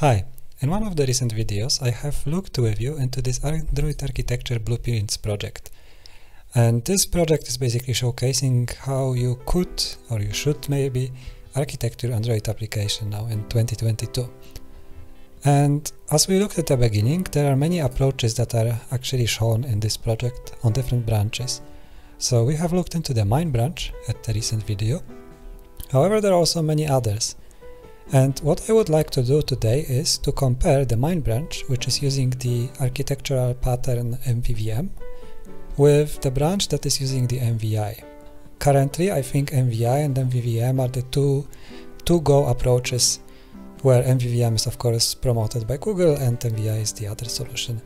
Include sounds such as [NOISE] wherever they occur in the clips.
Hi, in one of the recent videos I have looked with you into this Android Architecture Blueprints project. And this project is basically showcasing how you could, or you should maybe, architecture Android application now in 2022. And as we looked at the beginning, there are many approaches that are actually shown in this project on different branches. So we have looked into the main branch at the recent video. However, there are also many others. And what I would like to do today is to compare the main branch, which is using the architectural pattern MVVM, with the branch that is using the MVI. Currently, I think MVI and MVVM are the two to-go approaches where MVVM is of course promoted by Google and MVI is the other solution.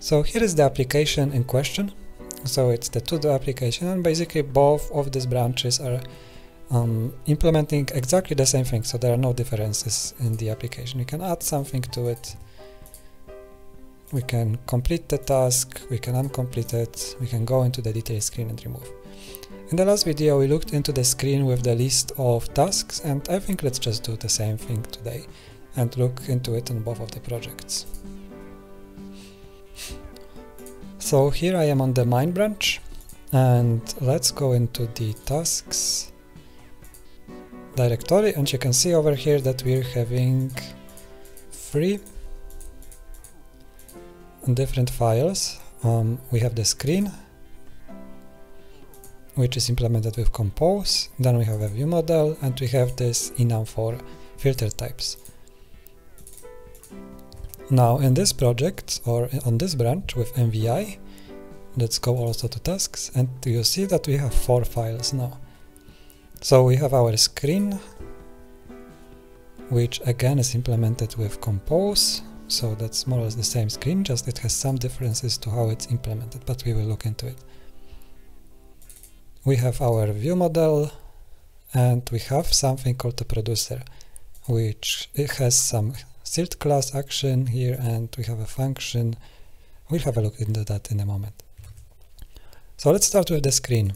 So here is the application in question. So it's the to-do application and basically both of these branches are um, implementing exactly the same thing, so there are no differences in the application. We can add something to it, we can complete the task, we can uncomplete it, we can go into the detail screen and remove. In the last video we looked into the screen with the list of tasks and I think let's just do the same thing today and look into it in both of the projects. So here I am on the main branch and let's go into the tasks directory and you can see over here that we're having three different files. Um, we have the screen which is implemented with compose, then we have a view model and we have this enum for filter types. Now in this project or on this branch with MVI, let's go also to tasks and you see that we have four files now. So we have our screen, which again is implemented with compose. So that's more or less the same screen, just it has some differences to how it's implemented, but we will look into it. We have our view model and we have something called the producer, which it has some sealed class action here and we have a function. We'll have a look into that in a moment. So let's start with the screen.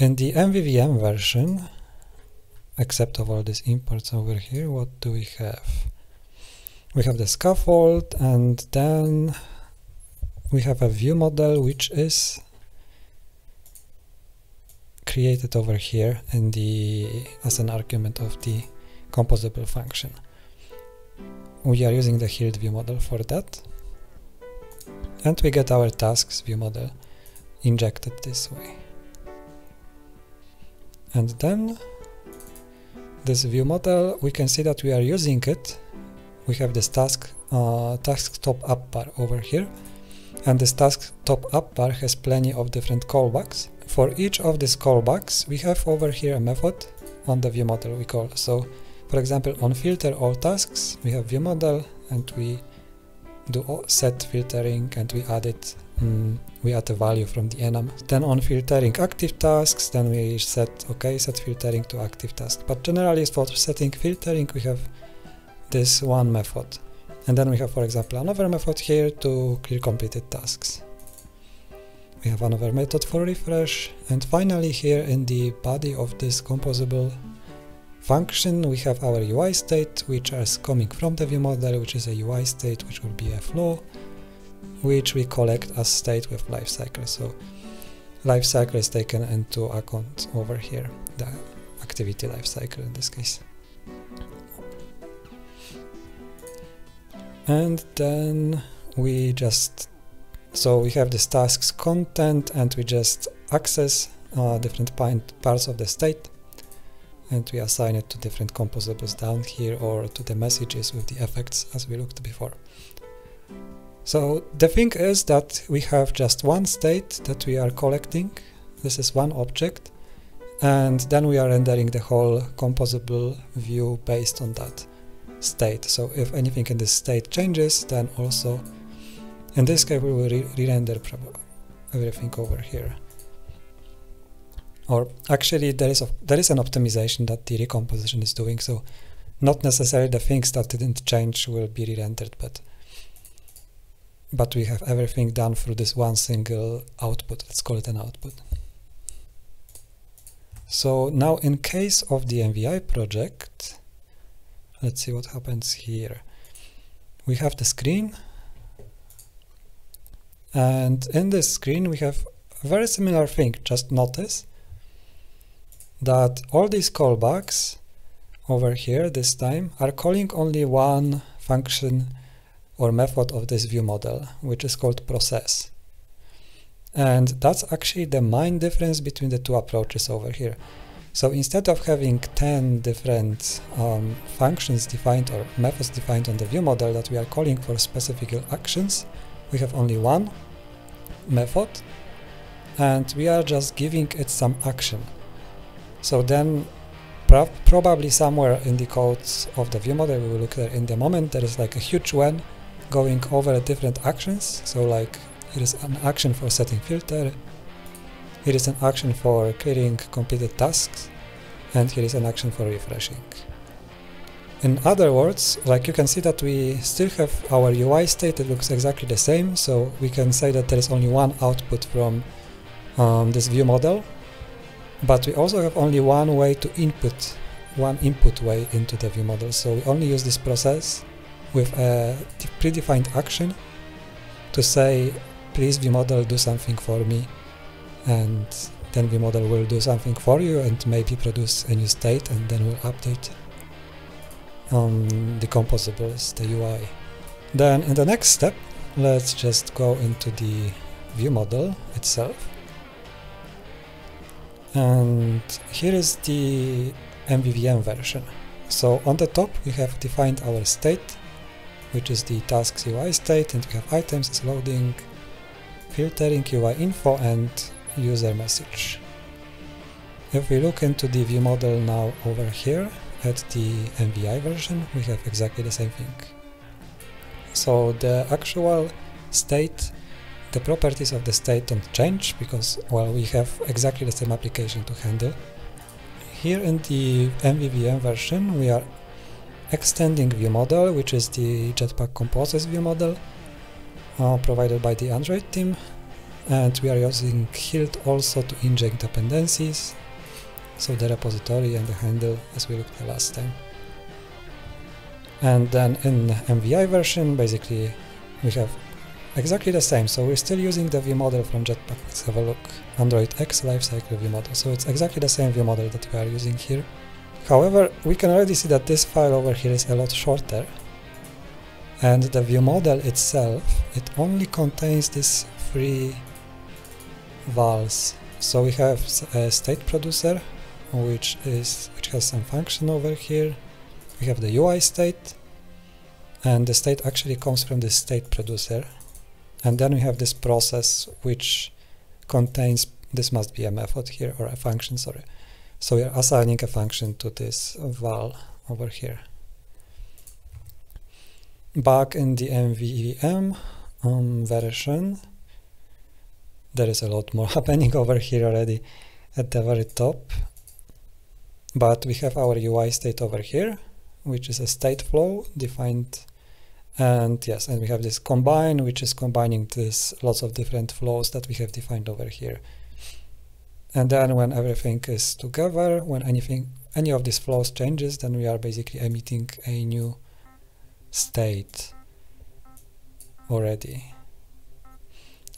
In the MVVM version, except of all these imports over here, what do we have? We have the scaffold and then we have a view model which is created over here in the as an argument of the composable function. We are using the Hilt view model for that and we get our tasks view model injected this way and then this view model we can see that we are using it. We have this task uh, task top app bar over here. And this task top app bar has plenty of different callbacks. For each of these callbacks we have over here a method on the view model we call. So for example on filter all tasks we have view model and we do set filtering and we add it um, we add a value from the enum. Then on filtering active tasks, then we set, okay, set filtering to active task. But generally for setting filtering, we have this one method. And then we have, for example, another method here to clear completed tasks. We have another method for refresh. And finally here in the body of this composable function, we have our UI state, which is coming from the view model, which is a UI state, which will be a flow which we collect as state with lifecycle. So lifecycle is taken into account over here, the activity lifecycle in this case. And then we just, so we have this tasks content and we just access uh, different parts of the state and we assign it to different composables down here or to the messages with the effects as we looked before. So the thing is that we have just one state that we are collecting. This is one object. And then we are rendering the whole composable view based on that state. So if anything in this state changes, then also in this case we will re-render re everything over here. Or actually there is a, there is an optimization that the recomposition is doing. So not necessarily the things that didn't change will be re-rendered, but but we have everything done through this one single output. Let's call it an output. So now in case of the MVI project, let's see what happens here. We have the screen and in this screen we have a very similar thing, just notice that all these callbacks over here this time are calling only one function or method of this view model, which is called process. And that's actually the main difference between the two approaches over here. So instead of having 10 different um, functions defined or methods defined on the view model that we are calling for specific actions, we have only one method and we are just giving it some action. So then pro probably somewhere in the codes of the view model, we will look at in the moment, there is like a huge when going over different actions. So like it is an action for setting filter, here is an action for clearing completed tasks, and here is an action for refreshing. In other words, like you can see that we still have our UI state that looks exactly the same, so we can say that there is only one output from um, this view model, but we also have only one way to input, one input way into the view model, so we only use this process with a predefined action to say, please vModel do something for me, and then vModel will do something for you and maybe produce a new state and then we'll update um, the composables, the UI. Then in the next step, let's just go into the view model itself. And here is the MVVM version. So on the top we have defined our state, which is the tasks UI state, and we have items as loading, filtering UI info, and user message. If we look into the view model now over here, at the MVI version, we have exactly the same thing. So the actual state, the properties of the state don't change because, well, we have exactly the same application to handle. Here in the MVVM version, we are extending view model, which is the Jetpack Composes view model uh, provided by the Android team. And we are using Hilt also to inject dependencies so the repository and the handle as we looked at last time. And then in MVI version, basically we have exactly the same. So we're still using the view model from Jetpack. Let's have a look. Android X lifecycle view model. So it's exactly the same view model that we are using here. However, we can already see that this file over here is a lot shorter. And the view model itself, it only contains these three vals. So we have a state producer, which is which has some function over here. We have the UI state, and the state actually comes from the state producer. And then we have this process which contains this must be a method here or a function, sorry. So we are assigning a function to this val over here. Back in the MVVM um, version, there is a lot more [LAUGHS] happening over here already at the very top but we have our UI state over here, which is a state flow defined. And yes, and we have this combine, which is combining this lots of different flows that we have defined over here. And then when everything is together, when anything, any of these flows changes, then we are basically emitting a new state already.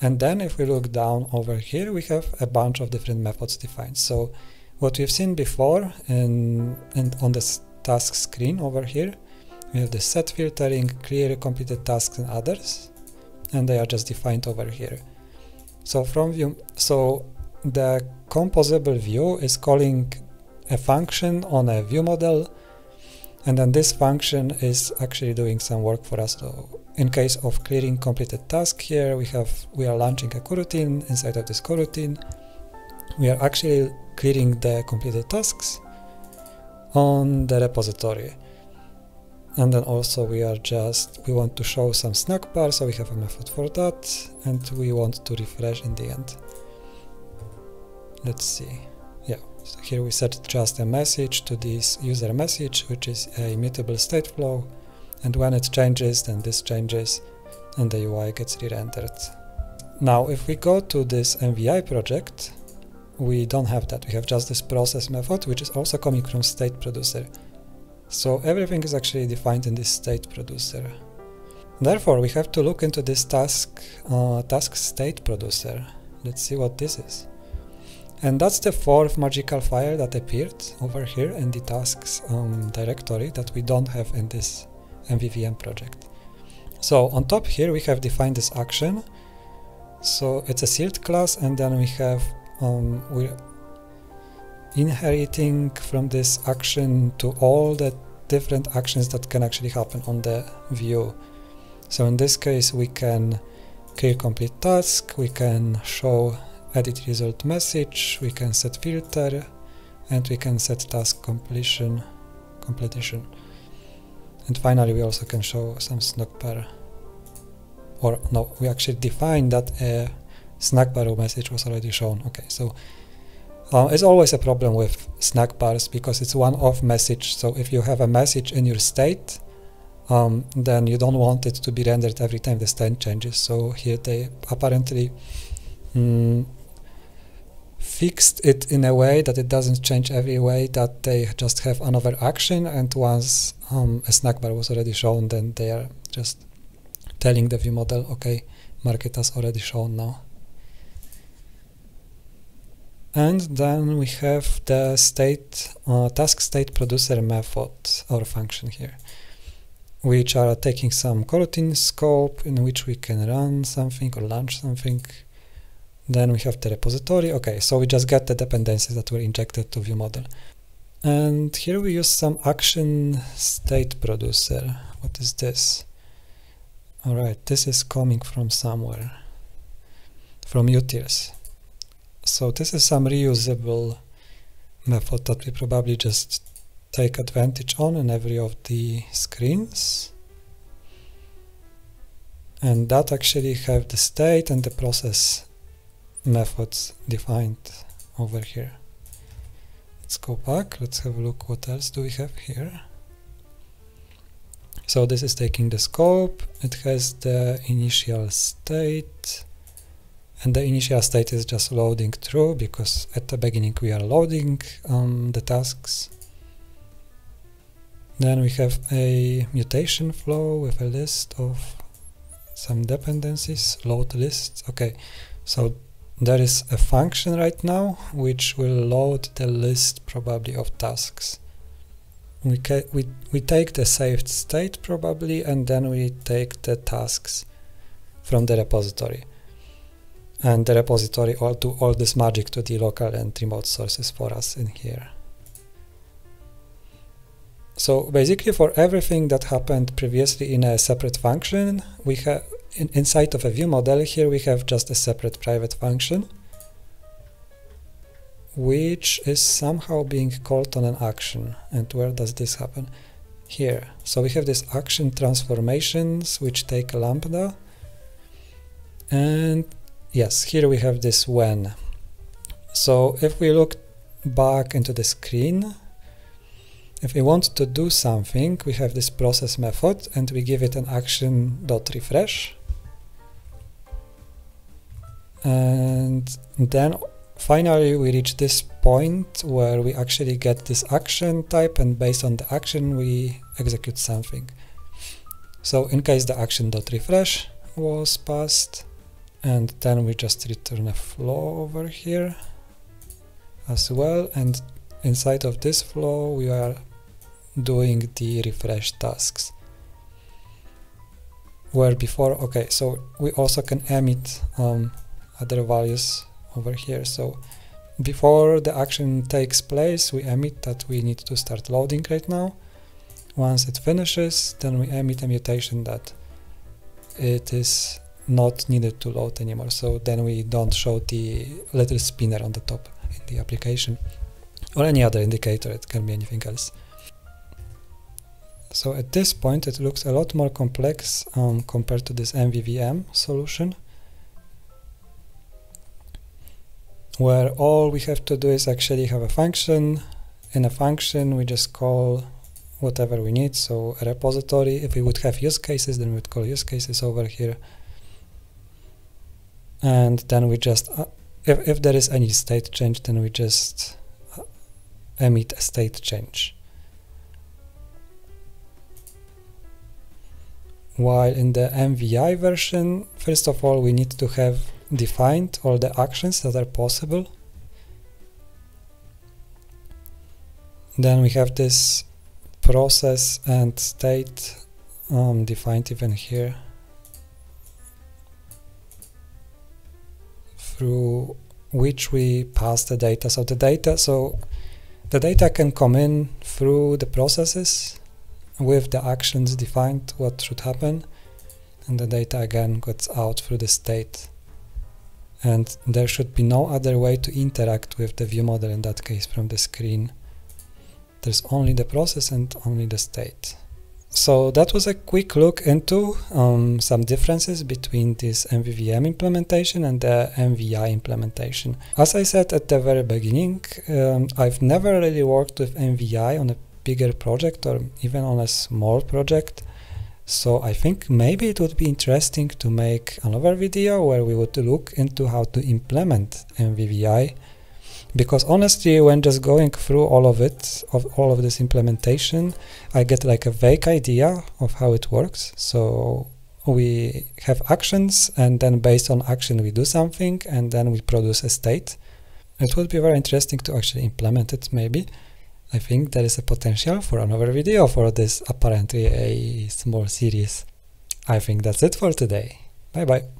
And then if we look down over here, we have a bunch of different methods defined. So what we've seen before and, and on the task screen over here, we have the set filtering, clear completed tasks and others, and they are just defined over here. So from view, so the composable view is calling a function on a view model, and then this function is actually doing some work for us. So in case of clearing completed task here, we have we are launching a coroutine. Inside of this coroutine, we are actually clearing the completed tasks on the repository. And then also we are just, we want to show some snack bar, so we have a method for that, and we want to refresh in the end. Let's see. Yeah, so here we set just a message to this user message, which is a mutable state flow, and when it changes, then this changes, and the UI gets re-rendered. Now, if we go to this MVI project, we don't have that. We have just this process method, which is also coming from state producer. So everything is actually defined in this state producer. Therefore, we have to look into this task, uh, task state producer. Let's see what this is. And that's the fourth magical file that appeared over here in the tasks um, directory that we don't have in this MVVM project. So on top here we have defined this action. So it's a sealed class and then we have um, we're inheriting from this action to all the different actions that can actually happen on the view. So in this case we can clear complete task, we can show edit result message, we can set filter, and we can set task completion, completion. And finally we also can show some snack bar. Or no, we actually define that a snack bar message was already shown. Okay, so uh, it's always a problem with snack bars because it's one-off message. So if you have a message in your state, um, then you don't want it to be rendered every time the state changes. So here they apparently mm, fixed it in a way that it doesn't change every way that they just have another action and once um, a snack bar was already shown then they are just telling the view model okay market has already shown now. And then we have the state uh, task state producer method or function here which are taking some coroutine scope in which we can run something or launch something then we have the repository. Okay, so we just get the dependencies that were injected to view model. And here we use some action state producer. What is this? All right, this is coming from somewhere, from utils. So this is some reusable method that we probably just take advantage on in every of the screens. And that actually have the state and the process methods defined over here. Let's go back, let's have a look what else do we have here. So this is taking the scope, it has the initial state, and the initial state is just loading through because at the beginning we are loading um, the tasks. Then we have a mutation flow with a list of some dependencies, load lists. Okay, so there is a function right now which will load the list probably of tasks. We, we, we take the saved state probably and then we take the tasks from the repository. And the repository all do all this magic to the local and remote sources for us in here. So basically for everything that happened previously in a separate function, we have in, inside of a view model, here we have just a separate private function which is somehow being called on an action. And where does this happen? Here. So we have this action transformations which take a lambda. And yes, here we have this when. So if we look back into the screen, if we want to do something, we have this process method and we give it an action dot refresh and then finally we reach this point where we actually get this action type and based on the action we execute something. So in case the action dot refresh was passed and then we just return a flow over here as well. And inside of this flow we are doing the refresh tasks. Where before okay so we also can emit um, other values over here. So before the action takes place, we emit that we need to start loading right now. Once it finishes, then we emit a mutation that it is not needed to load anymore. So then we don't show the little spinner on the top in the application or any other indicator. It can be anything else. So at this point, it looks a lot more complex um, compared to this MVVM solution. where all we have to do is actually have a function. In a function, we just call whatever we need. So a repository, if we would have use cases, then we would call use cases over here. And then we just, uh, if, if there is any state change, then we just uh, emit a state change. While in the MVI version, first of all, we need to have defined all the actions that are possible. Then we have this process and state um, defined even here through which we pass the data. So the data, so the data can come in through the processes with the actions defined what should happen and the data again gets out through the state and there should be no other way to interact with the view model in that case from the screen there's only the process and only the state so that was a quick look into um, some differences between this MVVM implementation and the MVI implementation. As I said at the very beginning, um, I've never really worked with MVI on a bigger project or even on a small project. So I think maybe it would be interesting to make another video where we would look into how to implement MVVI because honestly when just going through all of it of all of this implementation I get like a vague idea of how it works. So we have actions and then based on action we do something and then we produce a state. It would be very interesting to actually implement it maybe I think there is a potential for another video for this apparently a small series. I think that's it for today. Bye bye.